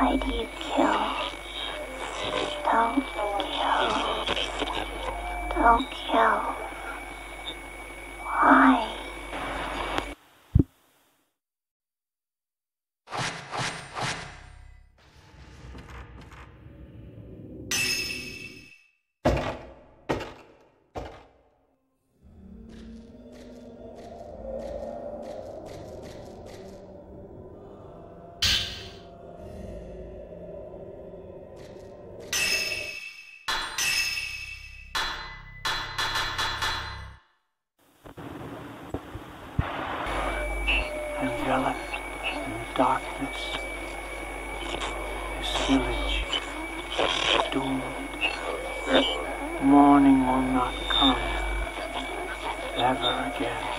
Why do you kill? Don't kill. Don't enveloped in darkness. This village is doomed. Morning will not come ever again.